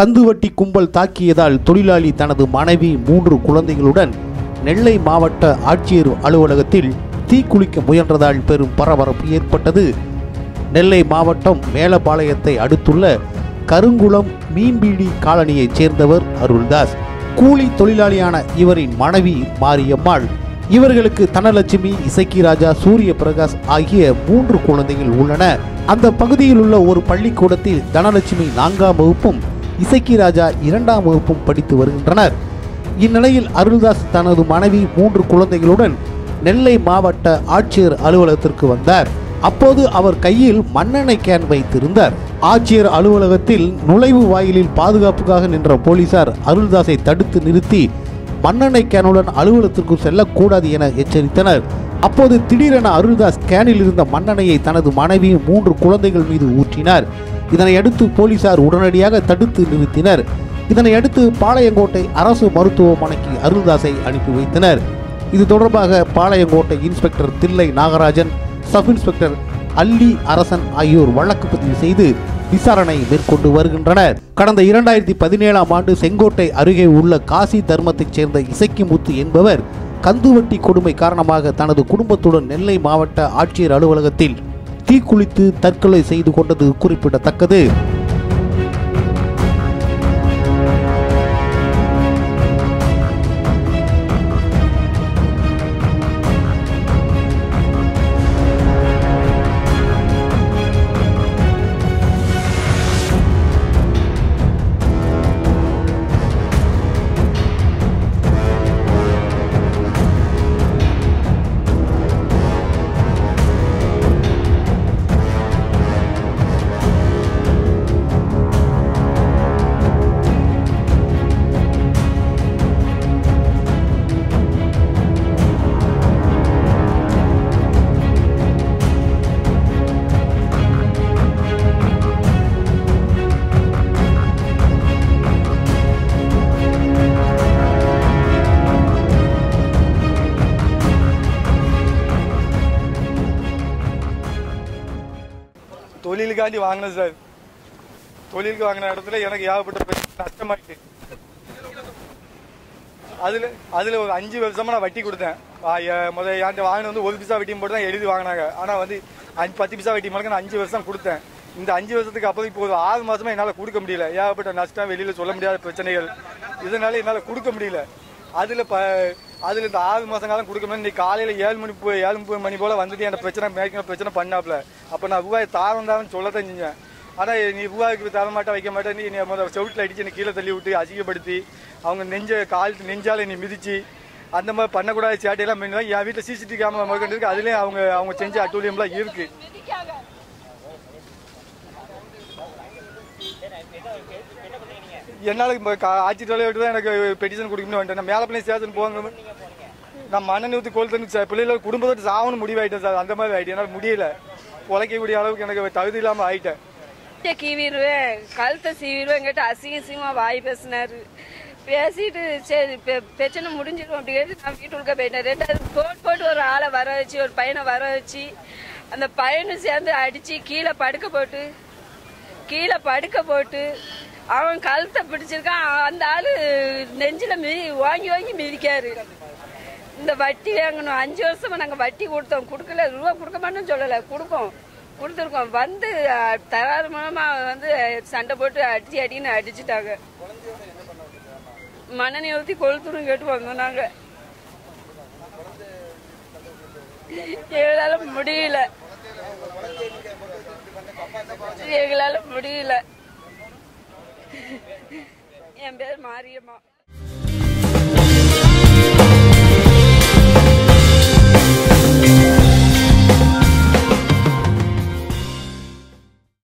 கந்துவட்டி கும்பல் தாக்கியதால் தொழிலாளி தனது மனைவி மூன்று குழந்தைகளுடன் நெல்லை மாவட்ட ஆட்சியர் அலுவலகத்தில் தீக்குளிக்க முயன்றதால் பெரும் பரபரப்பு ஏற்பட்டது. நெல்லை மாவட்டம் மேலப்பாளையத்தை அடுத்துள்ள கருங்குளம் மீன்பீடி காலனியைச் சேர்ந்தவர் அருள்தாஸ். கூலி தொழிலாளியான இவரின் மனைவி மாரியம்மாள். இவர்களுக்கு தனலட்சுமி இசக்கி ராஜா சூரிய பிரகாஷ் ஆகிய மூன்று குழந்தைகள் உள்ளன. அந்த பகுதியில் உள்ள ஒரு பள்ளிக்கூடத்தில் தனலட்சுமி நான்காம் வகுப்பும் இசக்கி ராஜா இரண்டாம் வகுப்பும் படித்து வருகின்றனர். இந்நிலையில் அருள்தாஸ் தனது மனைவி மூன்று குழந்தைகளுடன் நெல்லை மாவட்ட ஆட்சியர் அலுவலகத்திற்கு வந்தார். அப்போது அவர் கையில் மண்ணெண்ணெய் கேன் வைத்திருந்தார். ஆட்சியர் அலுவலகத்தில் நுழைவு வாயிலில் பாதுகாப்புக்காக நின்ற போலீசார் அருள்தாஸை தடுத்து நிறுத்தி மண்ணெண்ணெய் கேனுடன் அலுவலகத்திற்கு செல்லக்கூடாது என எச்சரித்தனர். அப்போது திடீரென அருள்தாஸ் கேனில் இருந்த மண்ணெண்ணையை தனது மனைவி மூன்று குழந்தைகள் மீது ஊற்றினார். இதனையடுத்து போலீசார் உடனடியாக தடுத்து நிறுத்தினர். இதனையடுத்து பாளையங்கோட்டை அரசு மருத்துவமனைக்கு அருள்தாஸை அனுப்பி வைத்தனர். இது தொடர்பாக Palayamkottai inspector Thillai Nagarajan sub inspector Alli Arasan ஆகியோர் வழக்கு பதிவு செய்து விசாரணை மேற்கொண்டு வருகின்றனர். கடந்த இரண்டாயிரத்தி பதினேழாம் ஆண்டு செங்கோட்டை அருகே உள்ள காசி தர்மத்தைச் சேர்ந்த இசக்கிமுத்து என்பவர் கந்துவட்டி கொடுமை காரணமாக தனது குடும்பத்துடன் நெல்லை மாவட்ட ஆட்சியர் அலுவலகத்தில் தீக்குளித்து தற்கொலை செய்து கொண்டது குறிப்பிடத்தக்கது. தொழிலுக்காண்டி வாங்கினேன் சார். தொழிலுக்கு வாங்கின இடத்துல எனக்கு ஏகப்பட்ட நஷ்டமாயிட்டு. அதில் அதில் ஒரு அஞ்சு வருஷமாக நான் வட்டி கொடுத்தேன். முதல் என்கிட்ட வாங்கின வந்து ஒரு பிசா வட்டியும் போட்டு தான் எழுதி வாங்கினாங்க. ஆனால் வந்து அஞ்சு பத்து பிசா வட்டி மாதிரி நான் அஞ்சு வருஷம் கொடுத்தேன். இந்த அஞ்சு வருஷத்துக்கு அப்புறம் இப்போ ஒரு ஆறு மாதமாக என்னால் கொடுக்க முடியல. ஏகப்பட்ட நஷ்டம் வெளியில் சொல்ல முடியாத பிரச்சனைகள். இதனால என்னால் கொடுக்க முடியல. அதில் ப அதில் இந்த ஆறு மாதம் காலம் கொடுக்கணும் இன்னைக்கு காலையில் ஏழு மணி போ- ஏழு மணி போல் வந்துட்டு என் பிரச்சனை மேய்க்கிற பிரச்சனை பண்ணாப்புல அப்போ நான் ரூபாய் தாரம் தாரம் சொல்லத்தான் செஞ்சேன். ஆனால் நீ ரூபாய்க்கு தர மாட்டேன் வைக்க மாட்டேன் நீ நீ முதல்ல செவுட்டில் அடிச்சு நீ கீழே தள்ளி விட்டு அசிங்கப்படுத்தி அவங்க நெஞ்ச கால் நெஞ்சால நீ மிதிச்சு அந்த மாதிரி பண்ணக்கூடாத சேட்டையெல்லாம் பண்ணி என் வீட்டில் சிசிடிவி கேமரா முதற்கொண்டு இருக்கு. அதுலேயும் அவங்க அவங்க செஞ்ச அட்டூழியம்லாம் இருக்கு. என்னால் இப்போ ஆட்சி தலைவர்கிட்ட தான் எனக்கு பெட்டிஷன் கொடுக்கணும்னு வந்துட்டேன். நான் மேலே பிள்ளை ஸ்டேஷன் போங்க நான் மண்ணெண்ணெய் ஊற்றி கொளுத்தணும் சார் பிள்ளைகள் குடும்பத்தோட சாவணும் முடிவாயிட்டேன் சார். அந்த மாதிரி ஆயிட்டு. என்னால் முடியல. உழைக்கக்கூடிய அளவுக்கு எனக்கு தகுதி இல்லாமல் கழுத்தை கீவிடுவேன் கழுத்தை சீவிடுவேன் கேட்டு அசிங்க அசிங்கமா வாய் பேசினாரு. பேசிட்டு சரி பிரச்சனை முடிஞ்சிடும் அப்படி கேட்டு நான் வீட்டுக்குள்ள போயிட்டேன். ரெண்டாவது போட்டு போட்டு ஒரு ஆளை வர வச்சு ஒரு பையனை வர வச்சு அந்த பையனும் சேர்ந்து அடிச்சு கீழே படுக்க போட்டு கீழே படுக்க போட்டு அவன் கழுத்தை பிடிச்சிருக்கான். அந்த ஆளு நெஞ்சில மிதி வாங்கி வாங்கி மிதிக்காரு இந்த வட்டி வாங்கணும். அஞ்சு வருஷமா நாங்கள் வட்டி கொடுத்தோம். கொடுக்கல. ரூபா கொடுக்க மாட்டோம்னு சொல்லலை. கொடுப்போம் கொடுத்துருக்கோம். வந்து அஹ், தராத வந்து சண்டை போட்டு அடிச்சு அடின்னு அடிச்சுட்டாங்க. மணனை ஊற்றி கொளுத்துணும் கேட்டு வந்தோம் நாங்கள் எங்களால் முடியல. எங்களால் முடியல. என் பேர் மாரியம்மா